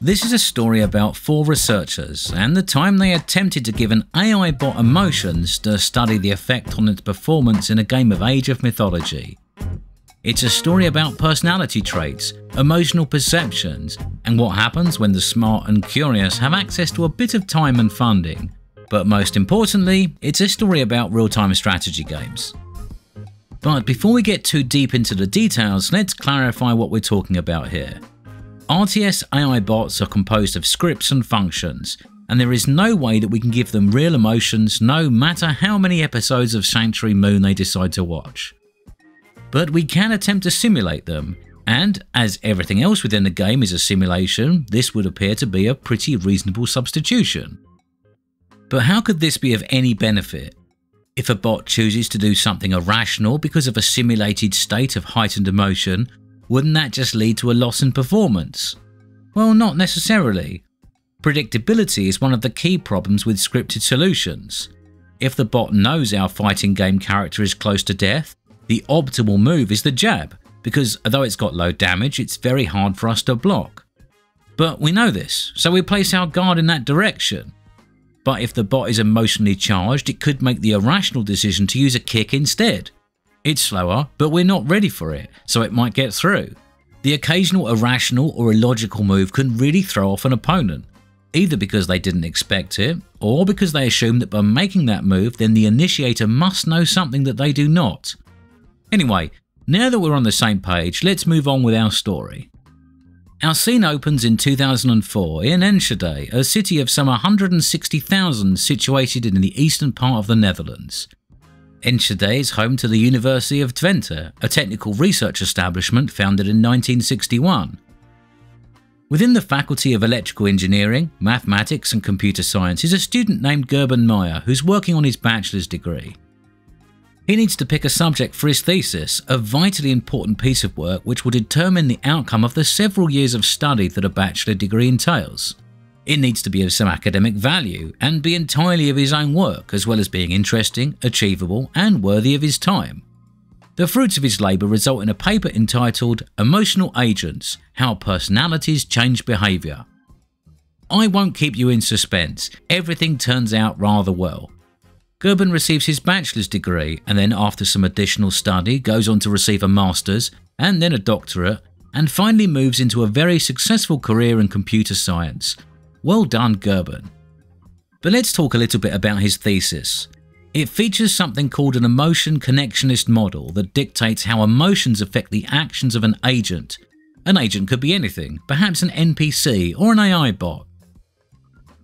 This is a story about four researchers and the time they attempted to give an AI bot emotions to study the effect on its performance in a game of Age of Mythology. It's a story about personality traits, emotional perceptions, and what happens when the smart and curious have access to a bit of time and funding. But most importantly, it's a story about real time strategy games. But before we get too deep into the details, let's clarify what we're talking about here. RTS AI bots are composed of scripts and functions, and there is no way that we can give them real emotions no matter how many episodes of Sanctuary Moon they decide to watch but we can attempt to simulate them. And as everything else within the game is a simulation, this would appear to be a pretty reasonable substitution. But how could this be of any benefit? If a bot chooses to do something irrational because of a simulated state of heightened emotion, wouldn't that just lead to a loss in performance? Well, not necessarily. Predictability is one of the key problems with scripted solutions. If the bot knows our fighting game character is close to death, the optimal move is the jab, because although it's got low damage, it's very hard for us to block. But we know this, so we place our guard in that direction. But if the bot is emotionally charged, it could make the irrational decision to use a kick instead. It's slower, but we're not ready for it, so it might get through. The occasional irrational or illogical move can really throw off an opponent, either because they didn't expect it, or because they assume that by making that move, then the initiator must know something that they do not. Anyway, now that we're on the same page, let's move on with our story. Our scene opens in 2004 in Enschede, a city of some 160,000 situated in the eastern part of the Netherlands. Enschede is home to the University of Twente, a technical research establishment founded in 1961. Within the Faculty of Electrical Engineering, Mathematics and Computer Science is a student named Gerben Meyer who's working on his bachelor's degree. He needs to pick a subject for his thesis, a vitally important piece of work which will determine the outcome of the several years of study that a bachelor degree entails. It needs to be of some academic value and be entirely of his own work, as well as being interesting, achievable, and worthy of his time. The fruits of his labour result in a paper entitled Emotional Agents How Personalities Change Behaviour. I won't keep you in suspense, everything turns out rather well. Gerben receives his bachelor's degree and then, after some additional study, goes on to receive a master's and then a doctorate, and finally moves into a very successful career in computer science. Well done, Gerben. But let's talk a little bit about his thesis. It features something called an emotion connectionist model that dictates how emotions affect the actions of an agent. An agent could be anything, perhaps an NPC or an AI bot.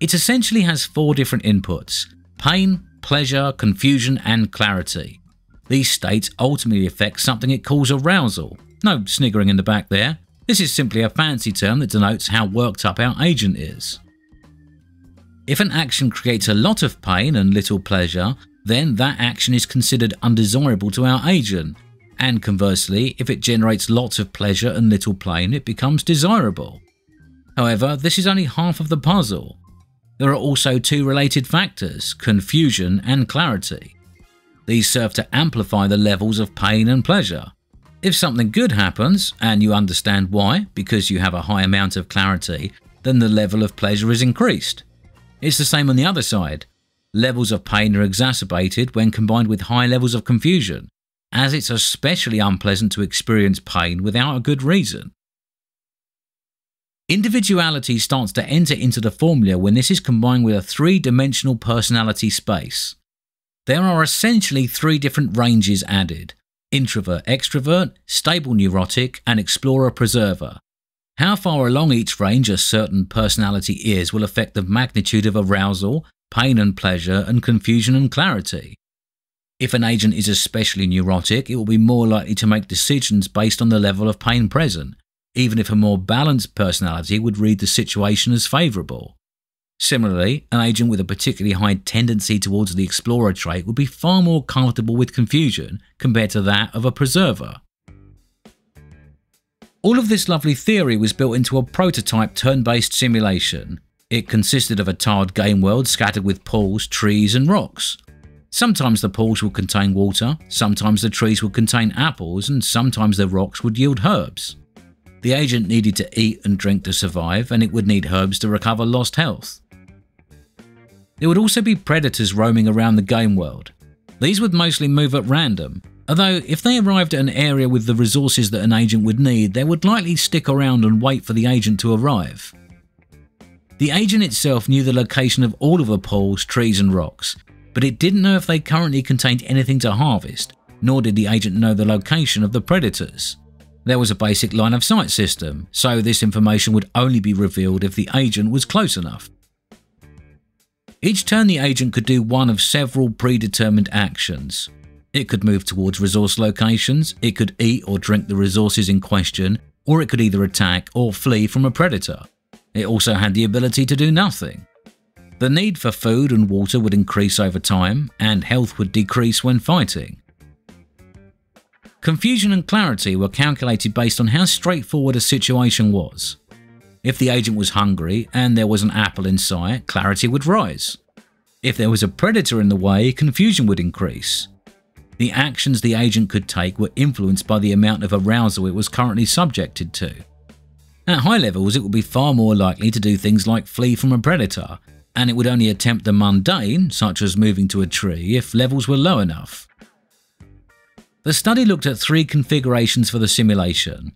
It essentially has four different inputs pain, pleasure, confusion, and clarity. These states ultimately affect something it calls arousal. No sniggering in the back there. This is simply a fancy term that denotes how worked up our agent is. If an action creates a lot of pain and little pleasure, then that action is considered undesirable to our agent, and conversely, if it generates lots of pleasure and little pain, it becomes desirable. However, this is only half of the puzzle. There are also two related factors, confusion and clarity. These serve to amplify the levels of pain and pleasure. If something good happens, and you understand why, because you have a high amount of clarity, then the level of pleasure is increased. It's the same on the other side. Levels of pain are exacerbated when combined with high levels of confusion, as it's especially unpleasant to experience pain without a good reason. Individuality starts to enter into the formula when this is combined with a three dimensional personality space. There are essentially three different ranges added introvert, extrovert, stable neurotic, and explorer preserver. How far along each range a certain personality is will affect the magnitude of arousal, pain and pleasure, and confusion and clarity. If an agent is especially neurotic, it will be more likely to make decisions based on the level of pain present, even if a more balanced personality would read the situation as favourable. Similarly, an agent with a particularly high tendency towards the explorer trait would be far more comfortable with confusion compared to that of a preserver. All of this lovely theory was built into a prototype turn-based simulation. It consisted of a tiled game world scattered with pools, trees and rocks. Sometimes the pools would contain water, sometimes the trees would contain apples and sometimes the rocks would yield herbs. The agent needed to eat and drink to survive, and it would need herbs to recover lost health. There would also be predators roaming around the game world. These would mostly move at random, although if they arrived at an area with the resources that an agent would need, they would likely stick around and wait for the agent to arrive. The agent itself knew the location of all of the pools, trees, and rocks, but it didn't know if they currently contained anything to harvest, nor did the agent know the location of the predators. There was a basic line of sight system, so this information would only be revealed if the agent was close enough. Each turn, the agent could do one of several predetermined actions. It could move towards resource locations, it could eat or drink the resources in question, or it could either attack or flee from a predator. It also had the ability to do nothing. The need for food and water would increase over time, and health would decrease when fighting. Confusion and clarity were calculated based on how straightforward a situation was. If the agent was hungry and there was an apple in sight, clarity would rise. If there was a predator in the way, confusion would increase. The actions the agent could take were influenced by the amount of arousal it was currently subjected to. At high levels, it would be far more likely to do things like flee from a predator, and it would only attempt the mundane, such as moving to a tree, if levels were low enough. The study looked at three configurations for the simulation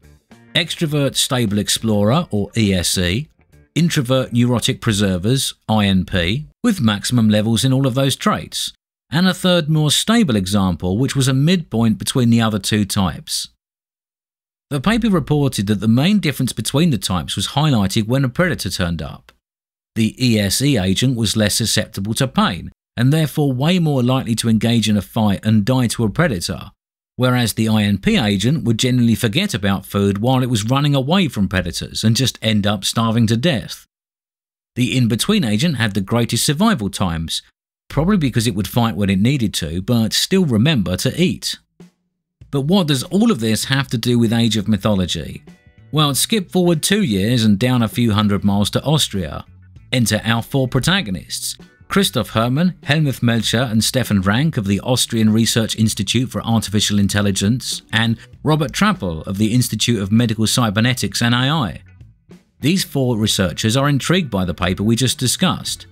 extrovert stable explorer, or ESE, introvert neurotic preservers, INP, with maximum levels in all of those traits, and a third more stable example, which was a midpoint between the other two types. The paper reported that the main difference between the types was highlighted when a predator turned up. The ESE agent was less susceptible to pain, and therefore way more likely to engage in a fight and die to a predator, whereas the INP agent would generally forget about food while it was running away from predators and just end up starving to death. The in between agent had the greatest survival times, probably because it would fight when it needed to, but still remember to eat. But what does all of this have to do with Age of Mythology? Well, skip forward two years and down a few hundred miles to Austria. Enter our four protagonists Christoph Hermann, Helmut Melcher, and Stefan Rank of the Austrian Research Institute for Artificial Intelligence, and Robert Trappl of the Institute of Medical Cybernetics and AI. These four researchers are intrigued by the paper we just discussed.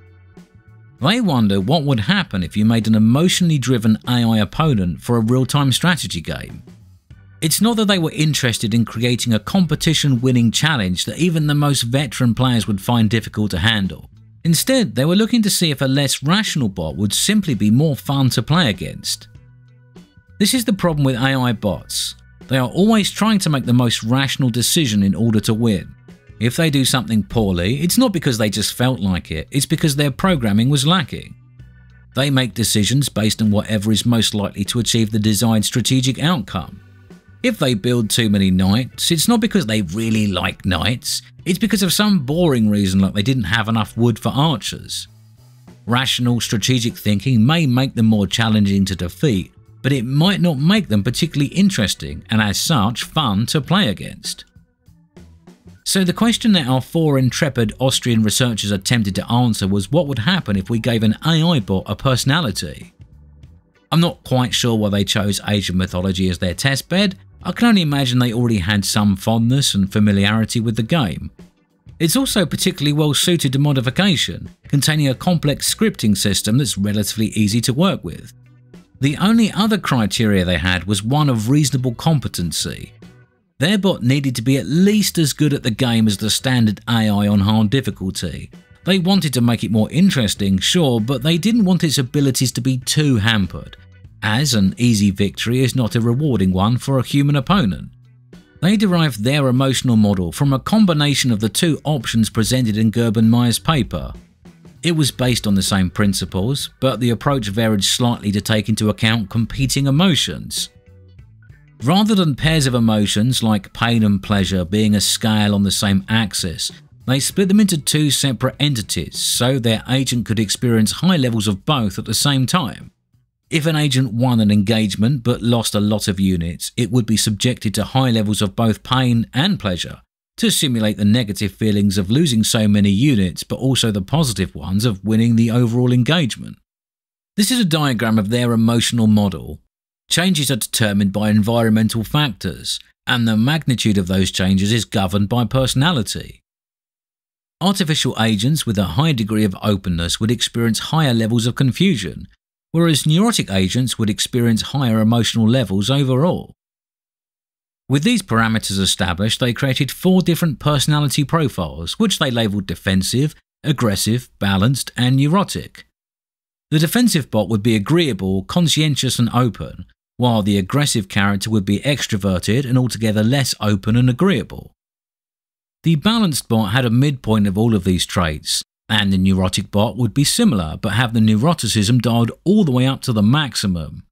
They wonder what would happen if you made an emotionally driven AI opponent for a real time strategy game. It's not that they were interested in creating a competition winning challenge that even the most veteran players would find difficult to handle. Instead, they were looking to see if a less rational bot would simply be more fun to play against. This is the problem with AI bots. They are always trying to make the most rational decision in order to win. If they do something poorly, it's not because they just felt like it, it's because their programming was lacking. They make decisions based on whatever is most likely to achieve the desired strategic outcome. If they build too many knights, it's not because they really like knights, it's because of some boring reason like they didn't have enough wood for archers. Rational strategic thinking may make them more challenging to defeat, but it might not make them particularly interesting and as such fun to play against. So the question that our four intrepid Austrian researchers attempted to answer was what would happen if we gave an AI bot a personality? I'm not quite sure why they chose Age of Mythology as their testbed, I can only imagine they already had some fondness and familiarity with the game. It's also particularly well suited to modification, containing a complex scripting system that's relatively easy to work with. The only other criteria they had was one of reasonable competency, their bot needed to be at least as good at the game as the standard AI on hard difficulty. They wanted to make it more interesting, sure, but they didn't want its abilities to be too hampered, as an easy victory is not a rewarding one for a human opponent. They derived their emotional model from a combination of the two options presented in Gerben Meyer's paper. It was based on the same principles, but the approach varied slightly to take into account competing emotions. Rather than pairs of emotions like pain and pleasure being a scale on the same axis, they split them into two separate entities so their agent could experience high levels of both at the same time. If an agent won an engagement but lost a lot of units, it would be subjected to high levels of both pain and pleasure to simulate the negative feelings of losing so many units but also the positive ones of winning the overall engagement. This is a diagram of their emotional model, Changes are determined by environmental factors, and the magnitude of those changes is governed by personality. Artificial agents with a high degree of openness would experience higher levels of confusion, whereas neurotic agents would experience higher emotional levels overall. With these parameters established, they created four different personality profiles, which they labelled defensive, aggressive, balanced, and neurotic. The defensive bot would be agreeable, conscientious, and open, while the aggressive character would be extroverted and altogether less open and agreeable. The balanced bot had a midpoint of all of these traits, and the neurotic bot would be similar but have the neuroticism dialed all the way up to the maximum.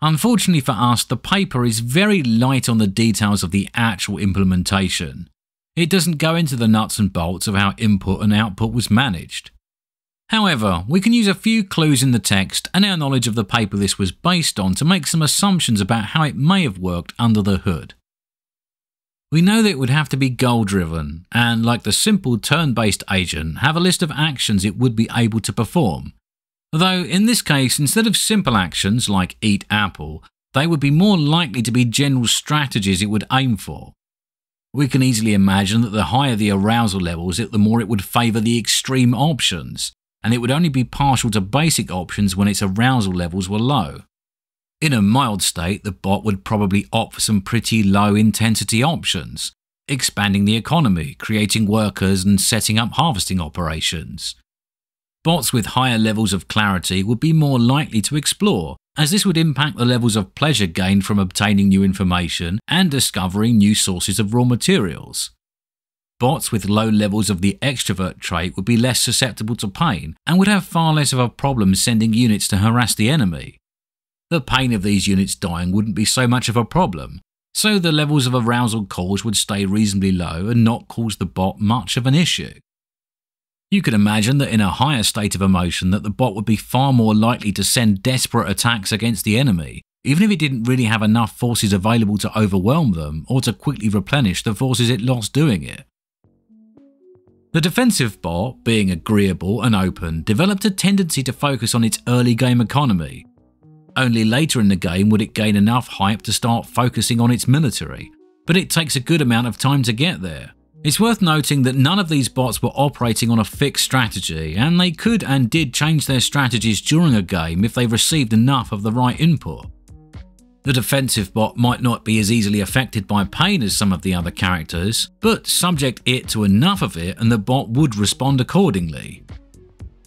Unfortunately for us, the paper is very light on the details of the actual implementation. It doesn't go into the nuts and bolts of how input and output was managed. However, we can use a few clues in the text and our knowledge of the paper this was based on to make some assumptions about how it may have worked under the hood. We know that it would have to be goal driven, and like the simple turn based agent, have a list of actions it would be able to perform. Though in this case, instead of simple actions like eat apple, they would be more likely to be general strategies it would aim for. We can easily imagine that the higher the arousal levels, the more it would favour the extreme options, and it would only be partial to basic options when its arousal levels were low. In a mild state, the bot would probably opt for some pretty low intensity options, expanding the economy, creating workers, and setting up harvesting operations. Bots with higher levels of clarity would be more likely to explore, as this would impact the levels of pleasure gained from obtaining new information and discovering new sources of raw materials. Bots with low levels of the extrovert trait would be less susceptible to pain and would have far less of a problem sending units to harass the enemy. The pain of these units dying wouldn't be so much of a problem, so the levels of arousal calls would stay reasonably low and not cause the bot much of an issue. You can imagine that in a higher state of emotion that the bot would be far more likely to send desperate attacks against the enemy, even if it didn't really have enough forces available to overwhelm them or to quickly replenish the forces it lost doing it. The defensive bot, being agreeable and open, developed a tendency to focus on its early game economy. Only later in the game would it gain enough hype to start focusing on its military, but it takes a good amount of time to get there. It's worth noting that none of these bots were operating on a fixed strategy, and they could and did change their strategies during a game if they received enough of the right input. The defensive bot might not be as easily affected by pain as some of the other characters, but subject it to enough of it and the bot would respond accordingly.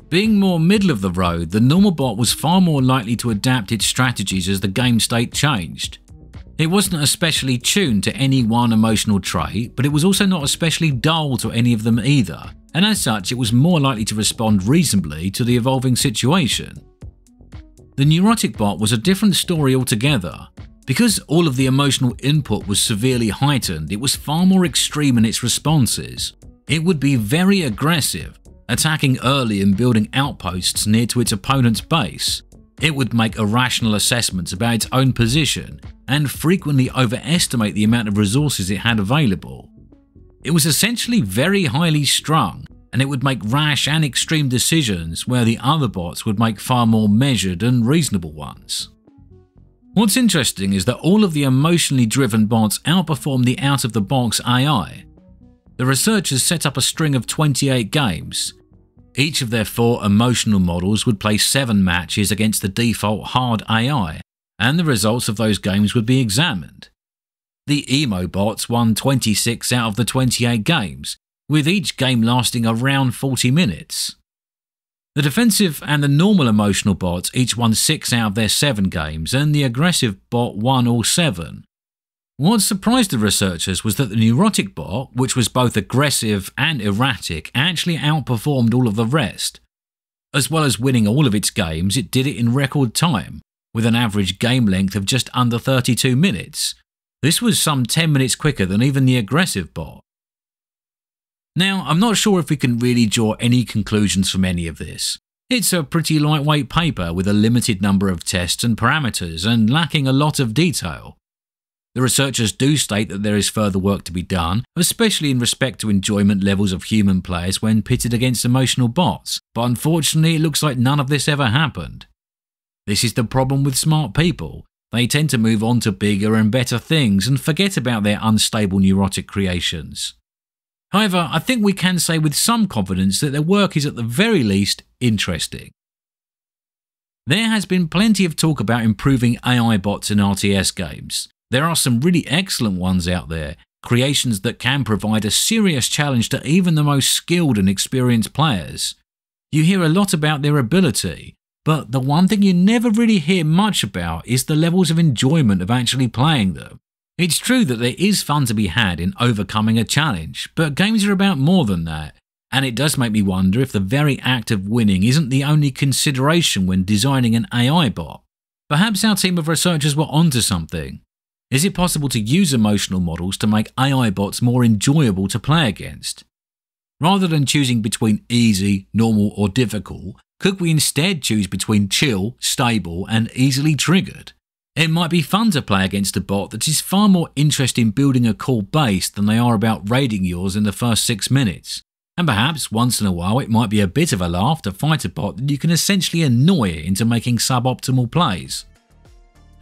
Being more middle of the road, the normal bot was far more likely to adapt its strategies as the game state changed. It wasn't especially tuned to any one emotional trait, but it was also not especially dull to any of them either, and as such, it was more likely to respond reasonably to the evolving situation. The neurotic bot was a different story altogether. Because all of the emotional input was severely heightened, it was far more extreme in its responses. It would be very aggressive, attacking early and building outposts near to its opponent's base. It would make irrational assessments about its own position and frequently overestimate the amount of resources it had available. It was essentially very highly strung and it would make rash and extreme decisions where the other bots would make far more measured and reasonable ones. What's interesting is that all of the emotionally driven bots outperform the out of the box AI. The researchers set up a string of 28 games. Each of their four emotional models would play seven matches against the default hard AI, and the results of those games would be examined. The emo bots won 26 out of the 28 games, with each game lasting around 40 minutes. The defensive and the normal emotional bots each won 6 out of their 7 games, and the aggressive bot won all 7. What surprised the researchers was that the neurotic bot, which was both aggressive and erratic, actually outperformed all of the rest. As well as winning all of its games, it did it in record time, with an average game length of just under 32 minutes. This was some 10 minutes quicker than even the aggressive bot. Now, I'm not sure if we can really draw any conclusions from any of this. It's a pretty lightweight paper with a limited number of tests and parameters and lacking a lot of detail. The researchers do state that there is further work to be done, especially in respect to enjoyment levels of human players when pitted against emotional bots, but unfortunately it looks like none of this ever happened. This is the problem with smart people. They tend to move on to bigger and better things and forget about their unstable neurotic creations. However, I think we can say with some confidence that their work is at the very least interesting. There has been plenty of talk about improving AI bots in RTS games. There are some really excellent ones out there, creations that can provide a serious challenge to even the most skilled and experienced players. You hear a lot about their ability, but the one thing you never really hear much about is the levels of enjoyment of actually playing them. It's true that there is fun to be had in overcoming a challenge, but games are about more than that, and it does make me wonder if the very act of winning isn't the only consideration when designing an AI bot. Perhaps our team of researchers were onto something. Is it possible to use emotional models to make AI bots more enjoyable to play against? Rather than choosing between easy, normal, or difficult, could we instead choose between chill, stable, and easily triggered? It might be fun to play against a bot that is far more interested in building a cool base than they are about raiding yours in the first six minutes. And perhaps once in a while it might be a bit of a laugh to fight a bot that you can essentially annoy into making suboptimal plays.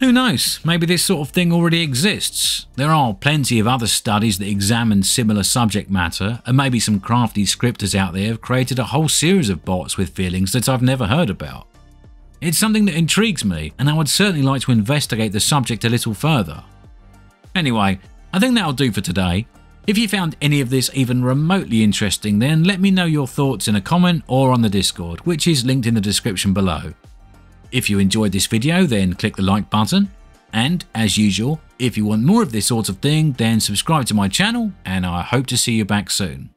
Who knows, maybe this sort of thing already exists. There are plenty of other studies that examine similar subject matter, and maybe some crafty scripters out there have created a whole series of bots with feelings that I've never heard about. It's something that intrigues me, and I would certainly like to investigate the subject a little further. Anyway, I think that'll do for today. If you found any of this even remotely interesting, then let me know your thoughts in a comment or on the Discord, which is linked in the description below. If you enjoyed this video, then click the like button. And as usual, if you want more of this sort of thing, then subscribe to my channel, and I hope to see you back soon.